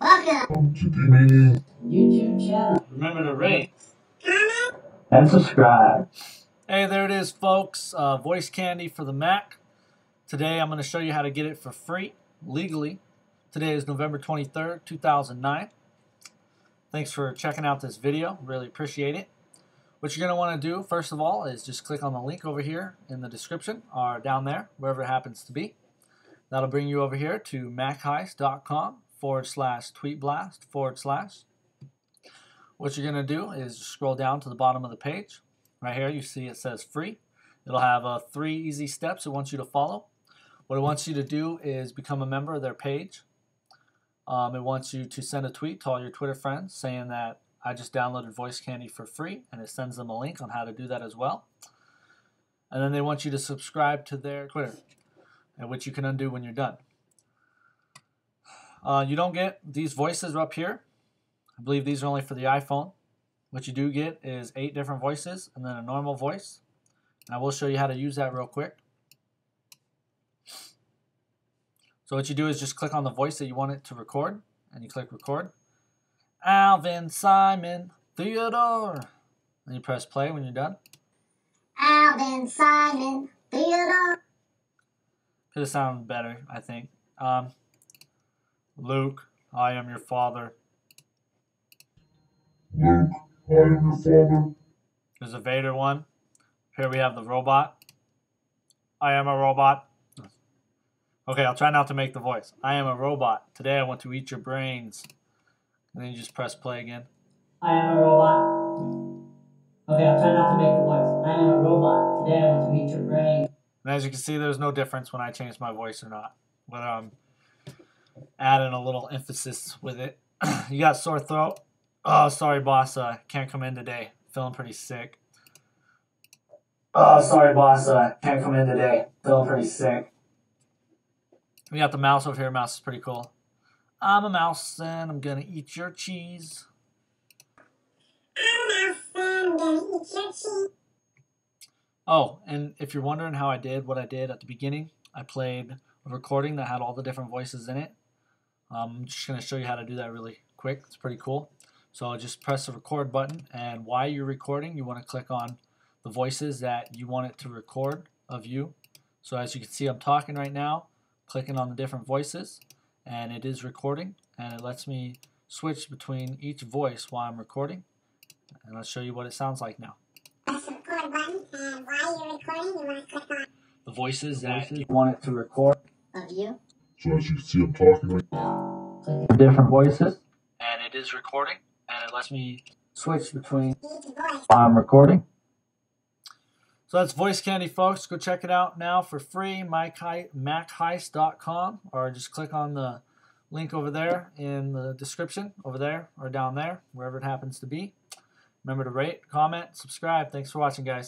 Welcome to the YouTube channel. Remember to rate. And subscribe. Hey, there it is, folks. Uh, voice candy for the Mac. Today I'm going to show you how to get it for free, legally. Today is November 23rd, 2009. Thanks for checking out this video. Really appreciate it. What you're going to want to do, first of all, is just click on the link over here in the description or down there, wherever it happens to be. That'll bring you over here to macheist.com forward slash tweet blast forward slash. What you're going to do is scroll down to the bottom of the page. Right here you see it says free. It'll have uh, three easy steps it wants you to follow. What it wants you to do is become a member of their page. Um, it wants you to send a tweet to all your Twitter friends saying that I just downloaded Voice Candy for free, and it sends them a link on how to do that as well. And then they want you to subscribe to their Twitter, which you can undo when you're done. Uh, you don't get these voices up here. I believe these are only for the iPhone. What you do get is eight different voices and then a normal voice. And I will show you how to use that real quick. So what you do is just click on the voice that you want it to record, and you click record. Alvin, Simon, Theodore. And you press play when you're done. Alvin, Simon, Theodore. Could have sounded better, I think. Um, Luke, I am your father. Luke, I am your father. There's a Vader one. Here we have the robot. I am a robot. Okay, I'll try not to make the voice. I am a robot. Today I want to eat your brains. And then you just press play again. I am a robot. Okay, I'll try not to make the voice. I am a robot. Today I want to eat your brain. And as you can see, there's no difference when I change my voice or not. Whether Adding a little emphasis with it. you got sore throat? Oh, sorry, boss. Uh, can't come in today. Feeling pretty sick. Oh, sorry, boss. Uh, can't come in today. Feeling pretty sick. We got the mouse over here. Mouse is pretty cool. I'm a mouse and I'm gonna eat your cheese. I'm a fan, gonna eat your cheese. Oh, and if you're wondering how I did what I did at the beginning, I played a recording that had all the different voices in it. Um, I'm just going to show you how to do that really quick. It's pretty cool. So just press the record button, and while you're recording, you want to click on the voices that you want it to record of you. So as you can see, I'm talking right now, clicking on the different voices, and it is recording, and it lets me switch between each voice while I'm recording. And I'll show you what it sounds like now. Press the record button, and while you're recording, you want to click on The voices that you want it to record. of you. So as you can see, I'm talking right now. Different voices and it is recording and it lets me switch between while I'm recording. So that's Voice Candy, folks. Go check it out now for free, macheist.com, or just click on the link over there in the description, over there or down there, wherever it happens to be. Remember to rate, comment, subscribe. Thanks for watching, guys.